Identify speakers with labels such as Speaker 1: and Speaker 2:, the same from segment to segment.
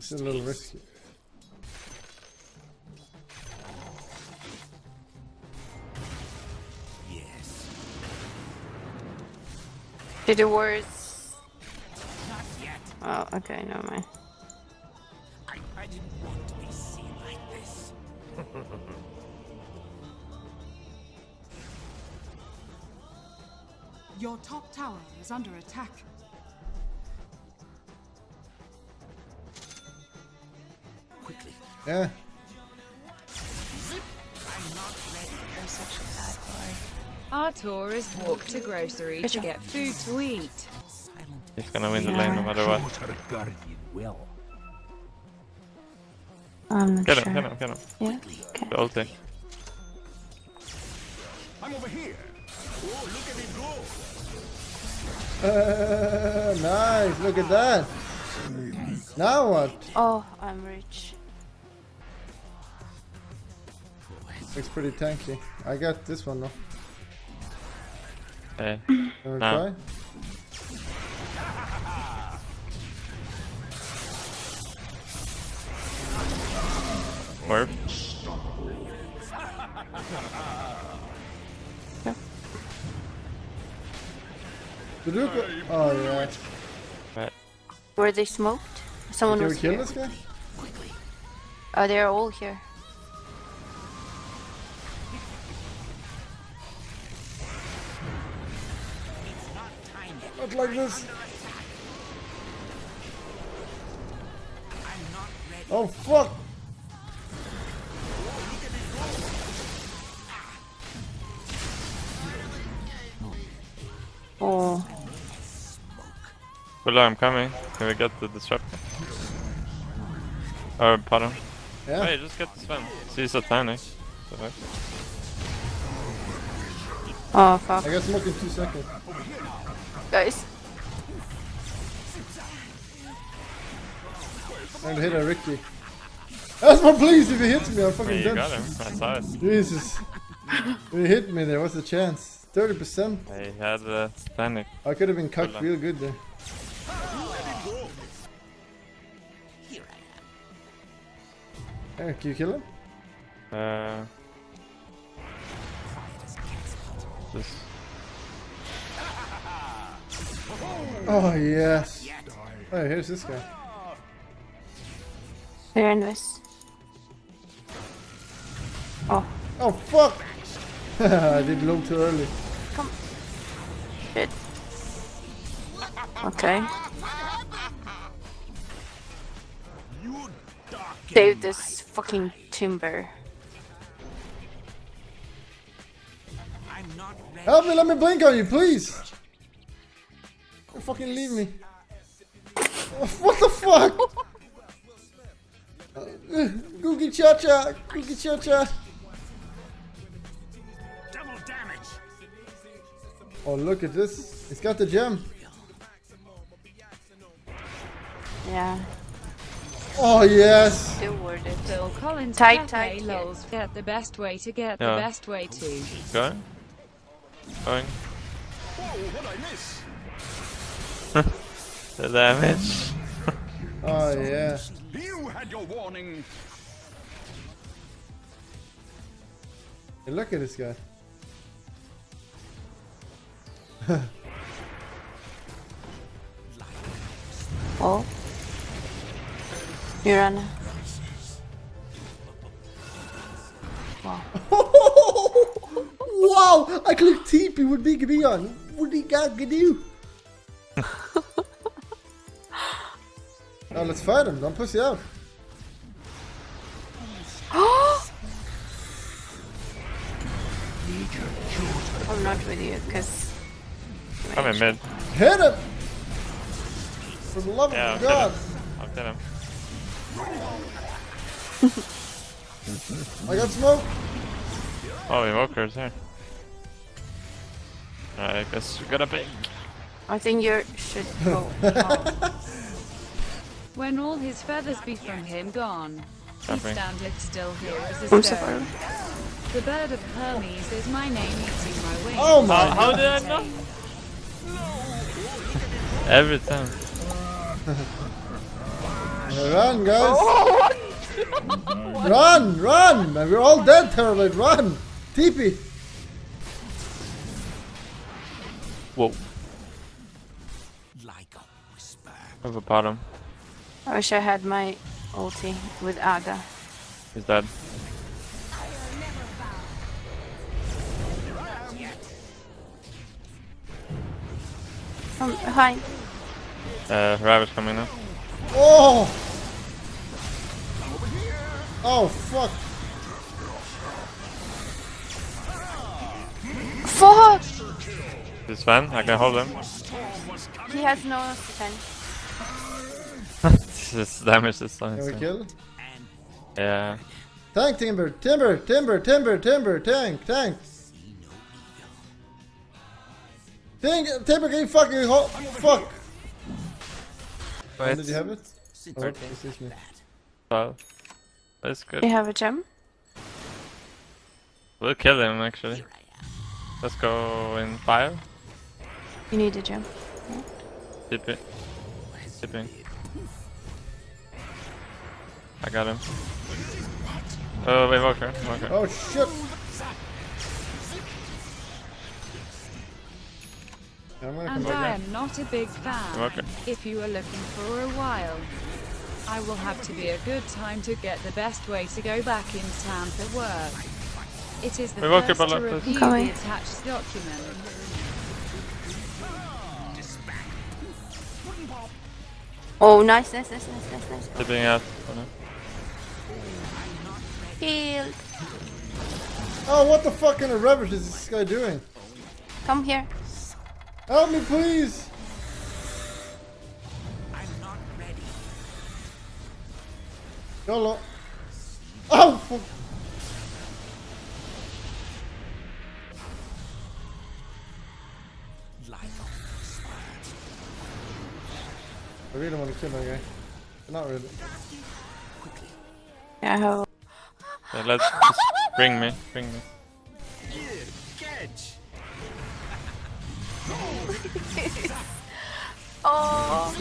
Speaker 1: It's a little risky.
Speaker 2: Yes.
Speaker 3: Did it worse?
Speaker 2: Not yet.
Speaker 3: Oh, okay, never mind.
Speaker 2: I, I didn't want to be seen like this.
Speaker 4: Your top tower is under attack.
Speaker 3: Boy.
Speaker 5: Our tourists walk to grocery to get food to eat.
Speaker 2: Silent.
Speaker 6: He's gonna win the lane no matter what.
Speaker 2: Shoot her guardian well.
Speaker 3: I'm
Speaker 6: Get
Speaker 3: sure.
Speaker 6: him, get him, get him.
Speaker 3: Yeah. Okay.
Speaker 6: The ulti.
Speaker 2: I'm over here. Oh, look at it go.
Speaker 1: Uh, nice, look at that. Now what?
Speaker 3: Oh, I'm rich.
Speaker 1: Looks pretty tanky. I got this one though.
Speaker 6: Hey.
Speaker 1: Wanna
Speaker 6: No.
Speaker 1: try?
Speaker 6: Warp.
Speaker 1: Did you go? Oh yeah.
Speaker 6: Right.
Speaker 3: Were they smoked? Someone
Speaker 1: Can we
Speaker 3: was
Speaker 1: kill
Speaker 3: here.
Speaker 1: this guy?
Speaker 3: Oh, they're all here.
Speaker 1: Not like this.
Speaker 2: I'm not ready.
Speaker 1: Oh fuck!
Speaker 3: Oh,
Speaker 6: Well, I'm coming. Can we get the disruptor? Or bottom?
Speaker 1: Yeah.
Speaker 6: Hey, just get the Sven. She's a panic.
Speaker 3: Oh fuck,
Speaker 1: I got smoke in two seconds.
Speaker 3: Guys.
Speaker 1: I'm gonna hit a Riki. Asma, please, if he hits me, I'm
Speaker 6: Hey,
Speaker 1: fucking
Speaker 6: you
Speaker 1: dead.
Speaker 6: got him. I saw it.
Speaker 1: Jesus. if he hit me there, what's the chance? 30%?
Speaker 6: He had uh, panic.
Speaker 1: I could have been cucked real good there. Hey, can you kill him?
Speaker 6: Uh, just
Speaker 1: Oh, yes. Hey, here's this guy.
Speaker 3: They're in this. Oh,
Speaker 1: Oh, fuck! I did low too early.
Speaker 3: come. Shit. Okay.
Speaker 2: am. You dark.
Speaker 3: Save this fucking timber.
Speaker 2: I'm not ready.
Speaker 1: Help me, let me blink on you, please! Don't fucking leave me. Oh, What the fuck? Googie cha cha! Googie cha cha!
Speaker 2: Double damage.
Speaker 1: Oh, look at this. It's got the gem.
Speaker 3: Yeah,
Speaker 1: Oh, yes!
Speaker 3: still worth it.
Speaker 5: Phil Collins
Speaker 3: Tight, tight,
Speaker 5: lols get the best way to get
Speaker 6: Yeah.
Speaker 5: the best way to.
Speaker 6: going. Going.
Speaker 2: Whoa, what I miss?
Speaker 6: The damage.
Speaker 1: Oh, yeah.
Speaker 2: You had your warning.
Speaker 1: Hey, look at this guy.
Speaker 3: Oh. Mirana. Wow.
Speaker 1: wow! I clicked TP with Big Leon. What do you got to do? Now let's fight him. Don't pussy out.
Speaker 3: I'm not with you, because
Speaker 6: I'm in mid.
Speaker 1: Hit him! For the love
Speaker 6: Yeah,
Speaker 1: of
Speaker 6: I'll
Speaker 1: God!
Speaker 6: I'll kill him.
Speaker 1: I got smoke.
Speaker 6: Oh, the Invoker's here. I guess we gotta pick.
Speaker 3: I think you should go. Oh.
Speaker 5: When all his feathers be from him gone, he standeth still here as a
Speaker 3: I'm
Speaker 5: stone.
Speaker 3: sorry.
Speaker 5: The bird of Hermes is my name eating my wings.
Speaker 1: Oh my
Speaker 6: How, how did I know? Every time.
Speaker 1: Run, guys! Oh, run, run! We're all dead, Terrorblade. Run! TP!
Speaker 6: Whoa.
Speaker 2: Like a whisper.
Speaker 6: Over bottom.
Speaker 3: I wish I had my ulti with Aga.
Speaker 6: He's dead.
Speaker 3: From behind.
Speaker 6: Uh, Ravage coming now.
Speaker 1: Oh! Oh, fuck!
Speaker 3: Fuck!
Speaker 6: This Sven, I can hold him.
Speaker 3: He has no defense.
Speaker 6: This damage is so
Speaker 1: Can we
Speaker 6: insane.
Speaker 1: kill?
Speaker 6: Yeah.
Speaker 1: Tank, Timber! Timber! Timber! Timber! Timber! Tank! Tank! Tank! Timber, can you fucking ho- Fuck!
Speaker 6: Wait.
Speaker 1: Did you have it? Oh,
Speaker 6: Okay.
Speaker 1: excuse me.
Speaker 6: Well, that's good.
Speaker 3: Do you have a gem?
Speaker 6: We'll kill him actually. Let's go in fire.
Speaker 3: You need a gem.
Speaker 6: Tip it. Tipping. I got him. Oh, wait, Walker. Walker.
Speaker 1: Oh shit! I'm gonna come
Speaker 5: And. I am not a big fan.
Speaker 6: Okay.
Speaker 5: If you are looking for a while, I will have to be a good time to get the best way to go back in town for work. It is the
Speaker 6: Wait, walk
Speaker 5: first
Speaker 6: up,
Speaker 5: to
Speaker 6: Alexa.
Speaker 5: review the attached document.
Speaker 3: Oh, nice, nice, nice, nice, nice, nice.
Speaker 6: Tipping out. Oh, no.
Speaker 3: Healed.
Speaker 1: Oh, what the fuck kind of rubbish is this guy doing?
Speaker 3: Come here.
Speaker 1: Help me, please!
Speaker 2: I'm not ready.
Speaker 1: YOLO. Oh, fuck.
Speaker 2: Like a whisper.
Speaker 1: I really want to kill that guy. Not really.
Speaker 3: Yeah, I have.
Speaker 6: Yeah, let's just bring me. Bring me.
Speaker 2: Catch.
Speaker 3: Oh.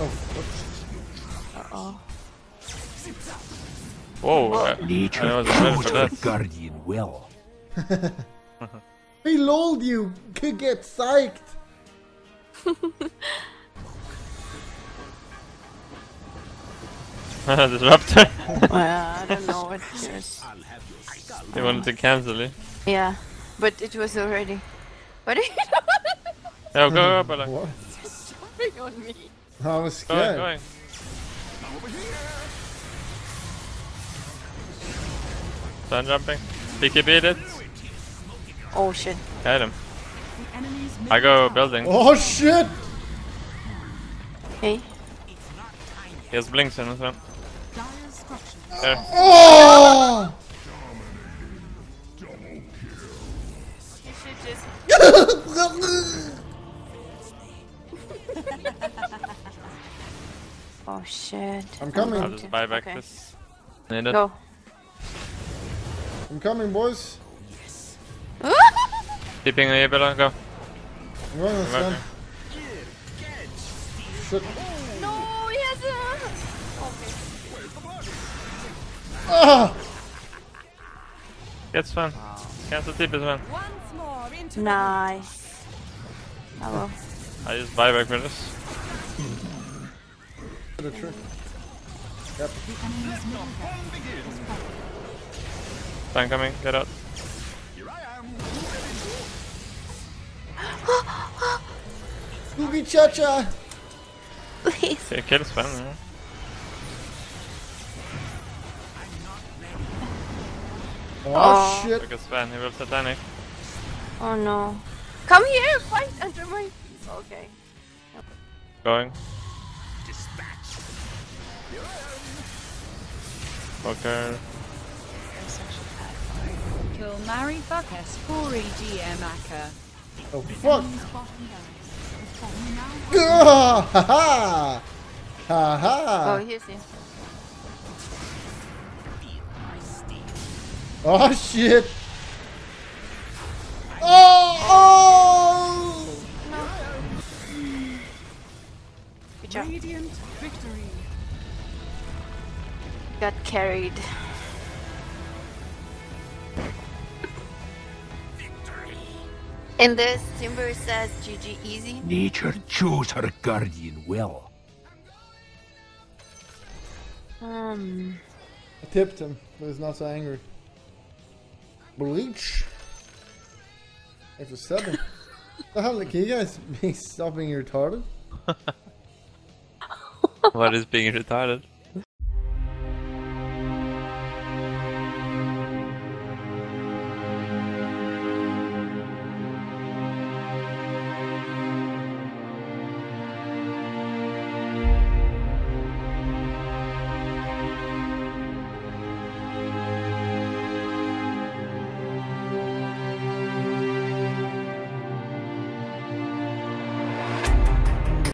Speaker 1: Oh.
Speaker 3: Uh oh.
Speaker 6: Whoa. I, I wasn't ready for that.
Speaker 2: guardian well.
Speaker 1: He lulled you! Could get psyched!
Speaker 6: Disruptor.
Speaker 3: Well, I don't know what it is.
Speaker 6: he wanted to cancel it.
Speaker 3: Yeah, but it was already. But it
Speaker 6: Yeah, go, go, go, like,
Speaker 1: What?
Speaker 3: jumping on me.
Speaker 1: I was
Speaker 6: going,
Speaker 1: scared.
Speaker 6: going. Sun jumping. Picky beat it.
Speaker 3: Oh shit.
Speaker 6: Hit him. I go building.
Speaker 1: Oh shit!
Speaker 3: Hey.
Speaker 6: He has blinks in as well.
Speaker 4: Dire structures.
Speaker 1: Oh!
Speaker 3: You should just. Oh shit.
Speaker 1: I'm coming.
Speaker 6: I'll just buy back
Speaker 3: Okay.
Speaker 6: this. Need it.
Speaker 3: Go.
Speaker 1: I'm coming, boys.
Speaker 6: Keeping a Bella, go.
Speaker 1: I'm going on
Speaker 6: Okay.
Speaker 1: Sven. Shit. Ah!
Speaker 6: Get Sven. Cancel tip as well.
Speaker 3: Nice. Hello.
Speaker 6: I use buyback for this.
Speaker 1: Did a trick. Yep.
Speaker 6: Sun coming, get out.
Speaker 1: Boogie cha cha!
Speaker 3: Please.
Speaker 6: Okay, kill Sven. Yeah.
Speaker 1: Oh,
Speaker 3: Oh.
Speaker 1: shit!
Speaker 6: Look at Sven, he will satanic.
Speaker 3: Oh no. Come here, fight under my. Okay.
Speaker 6: Going. Walker.
Speaker 5: Kill Mary fuck S4 EGM Aka.
Speaker 1: Oh fuck!
Speaker 4: Enemy's bottom barracks is falling now.
Speaker 1: Ah, ha ha! Ha ha!
Speaker 3: Oh, here's him.
Speaker 1: Oh shit! Oh! oh!
Speaker 3: Good job.
Speaker 4: Radiant victory.
Speaker 3: carried. And this Timber says GG easy.
Speaker 2: Nature chose her guardian well.
Speaker 3: Um,
Speaker 1: I tipped him, but he's not so angry. Bleach. It's a seven. the hell, can you guys be stop being retarded?
Speaker 6: What is being retarded?